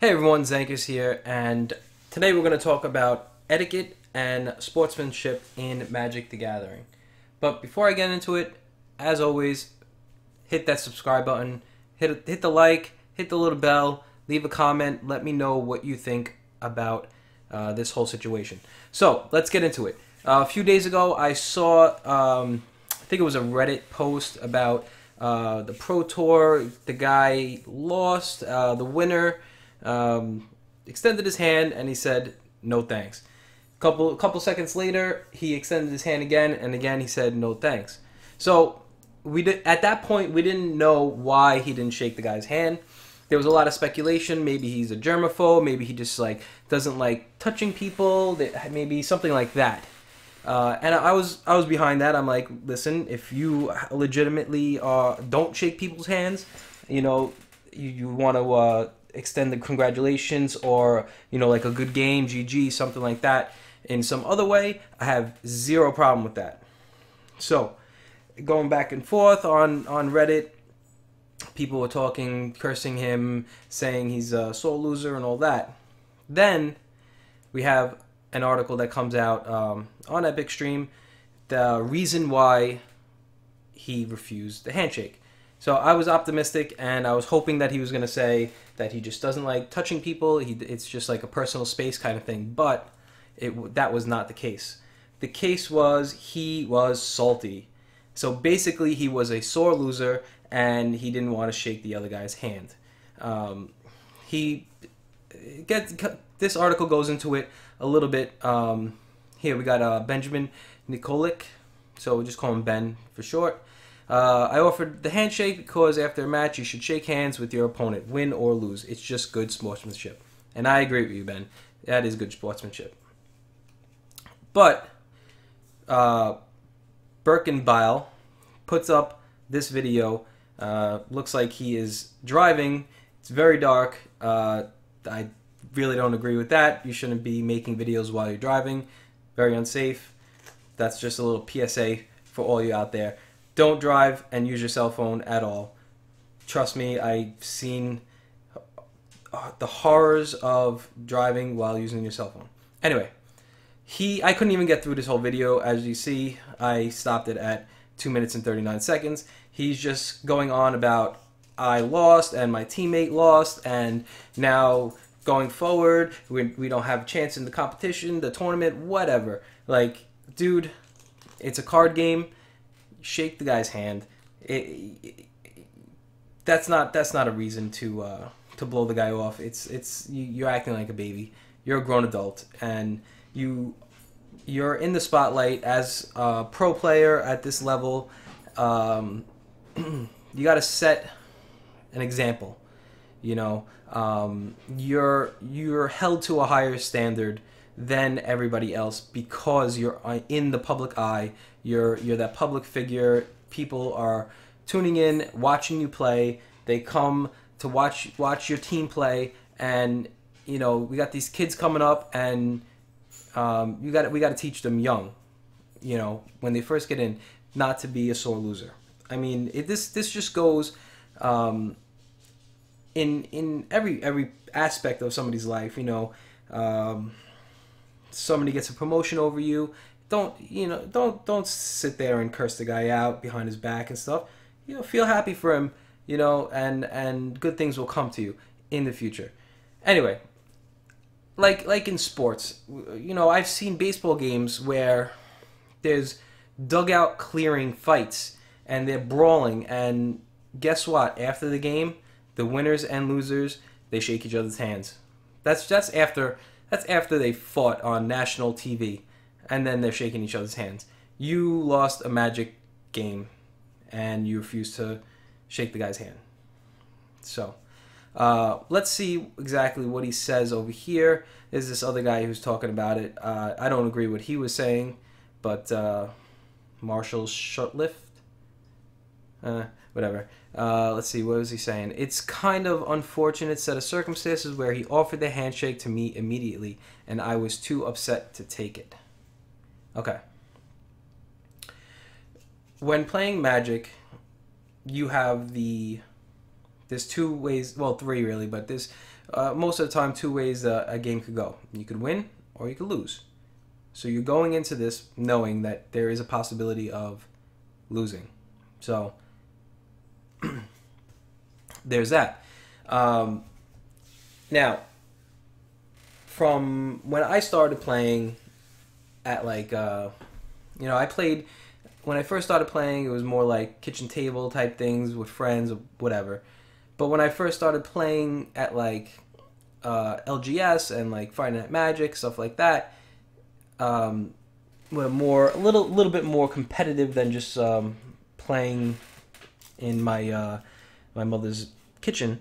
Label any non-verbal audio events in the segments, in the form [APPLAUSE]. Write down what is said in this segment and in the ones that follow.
Hey everyone, Zankus here, and today we're going to talk about etiquette and sportsmanship in Magic the Gathering. But before I get into it, as always, hit that subscribe button, hit hit the like, hit the little bell, leave a comment, let me know what you think about uh, this whole situation. So let's get into it. Uh, a few days ago, I saw, um, I think it was a Reddit post about uh, the Pro Tour. The guy lost. Uh, the winner um, extended his hand and he said, "No thanks." Couple couple seconds later, he extended his hand again, and again he said, "No thanks." So we did at that point we didn't know why he didn't shake the guy's hand. There was a lot of speculation. Maybe he's a germaphobe. Maybe he just like doesn't like touching people. Maybe something like that. Uh, and I was I was behind that. I'm like, listen, if you legitimately uh, don't shake people's hands, you know, you, you want to uh, extend the congratulations or you know like a good game, GG, something like that in some other way, I have zero problem with that. So, going back and forth on on Reddit, people were talking, cursing him, saying he's a soul loser and all that. Then we have an article that comes out um, on Epic Stream, the reason why he refused the handshake. So I was optimistic, and I was hoping that he was going to say that he just doesn't like touching people. He, it's just like a personal space kind of thing. But it that was not the case. The case was he was salty. So basically, he was a sore loser, and he didn't want to shake the other guy's hand. Um, he get this article goes into it a little bit. Um, here we got uh, Benjamin Nikolic, so we'll just call him Ben for short. Uh, I offered the handshake because after a match you should shake hands with your opponent, win or lose. It's just good sportsmanship, and I agree with you, Ben. That is good sportsmanship. But uh, Birkenbile puts up this video. Uh, looks like he is driving. It's very dark. Uh, I really don't agree with that. You shouldn't be making videos while you're driving. Very unsafe. That's just a little PSA for all you out there. Don't drive and use your cell phone at all. Trust me, I've seen uh, the horrors of driving while using your cell phone. Anyway, he I couldn't even get through this whole video. As you see, I stopped it at 2 minutes and 39 seconds. He's just going on about I lost and my teammate lost and now going forward. We, we don't have a chance in the competition, the tournament, whatever. Like, dude, it's a card game. Shake the guy's hand. It, it, that's not that's not a reason to uh, to blow the guy off. It's it's you, you're acting like a baby. You're a grown adult, and you you're in the spotlight as a pro player at this level. Um, [CLEARS THROAT] you got to set an example. You know, um, you're you're held to a higher standard than everybody else because you're uh, in the public eye. You're you're that public figure. People are tuning in, watching you play. They come to watch watch your team play, and you know we got these kids coming up, and um, you got we got to teach them young. You know when they first get in, not to be a sore loser. I mean, it, this this just goes. Um, in in every every aspect of somebody's life. You know, um, somebody gets a promotion over you. Don't you know? Don't don't sit there and curse the guy out behind his back and stuff. You know, feel happy for him. You know, and and good things will come to you in the future. Anyway, like like in sports, you know, I've seen baseball games where there's dugout clearing fights and they're brawling and guess what? After the game, the winners and losers they shake each other's hands. That's that's after that's after they fought on national TV, and then they're shaking each other's hands. You lost a magic game, and you refused to shake the guy's hand. So, uh, let's see exactly what he says over here. Is this other guy who's talking about it? Uh, I don't agree what he was saying, but uh, Marshall Sutcliffe, uh, whatever. Uh, let's see, what was he saying? It's kind of unfortunate set of circumstances where he offered the handshake to me immediately, and I was too upset to take it. Okay. When playing Magic, you have the there's two ways, well, three really, but there's uh, most of the time two ways uh, a game could go. You could win or you could lose. So you're going into this knowing that there is a possibility of losing. So [CLEARS THROAT] there's that. Um, now, from when I started playing at like, uh, you know, I played when I first started playing. It was more like kitchen table type things with friends or whatever. But when I first started playing at like uh, LGS and like Friday Night Magic stuff like that, um, were more a little little bit more competitive than just um, playing in my uh, my mother's kitchen.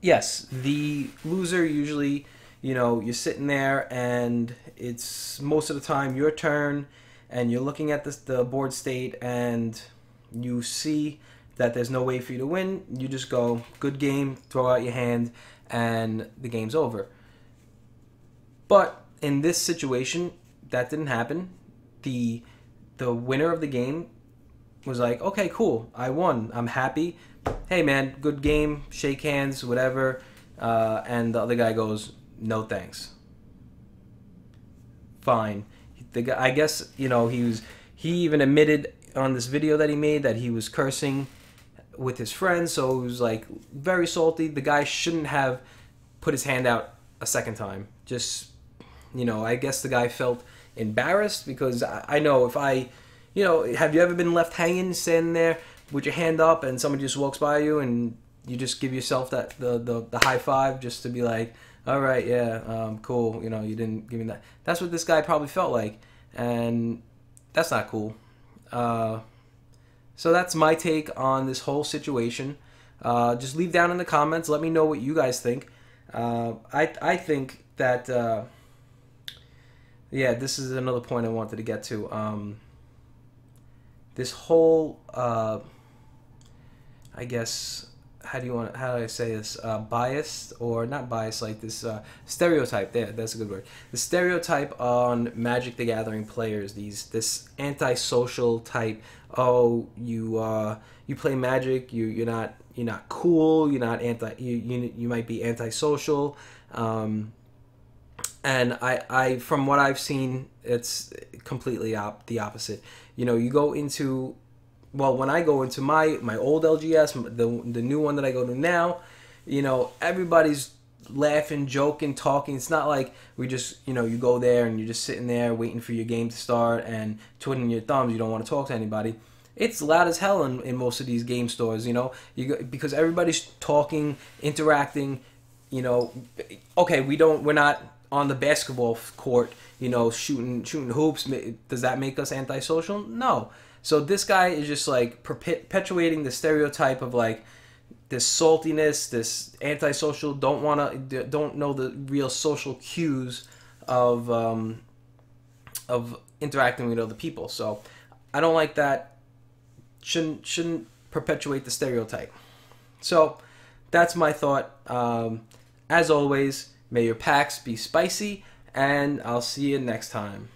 Yes, the loser usually, you know, you're sitting there and it's most of the time your turn, and you're looking at this, the board state and you see that there's no way for you to win. You just go, good game, throw out your hand, and the game's over. But in this situation, that didn't happen. The the winner of the game was like, okay, cool, I won. I'm happy. Hey man, good game. Shake hands, whatever. Uh, and the other guy goes, no thanks. Fine. The guy, I guess you know he was. He even admitted on this video that he made that he was cursing with his friends, so it was like very salty. The guy shouldn't have put his hand out a second time. Just you know, I guess the guy felt embarrassed because I, I know if I, you know, have you ever been left hanging, standing there with your hand up, and somebody just walks by you, and you just give yourself that the the, the high five just to be like, all right, yeah, um, cool. You know, you didn't give me that. That's what this guy probably felt like, and that's not cool. Uh, so that's my take on this whole situation. Uh, just leave down in the comments. Let me know what you guys think. Uh, I I think that uh, yeah, this is another point I wanted to get to. Um, this whole uh, I guess how do you want how do I say this? Uh, biased or not biased like this uh, stereotype there that's a good word. The stereotype on Magic the Gathering players these this antisocial type oh you uh, you play Magic you you're not you're not cool you're not anti you you, you might be antisocial um, and I I from what I've seen it's completely op- the opposite you know you go into well, when I go into my my old LGS, the the new one that I go to now, you know, everybody's laughing, joking, talking. It's not like we just, you know, you go there and you're just sitting there waiting for your game to start and twiddling your thumbs. You don't want to talk to anybody. It's loud as hell in, in most of these game stores, you know, you because everybody's talking, interacting. You know, okay, we don't, we're not on the basketball court, you know, shooting shooting hoops. Does that make us antisocial? No so this guy is just like perpetuating the stereotype of like this saltiness, this antisocial, don't want to, don't know the real social cues of um, of interacting with other people. So I don't like that. Shouldn't shouldn't perpetuate the stereotype. So that's my thought. Um, as always, may your packs be spicy, and I'll see you next time.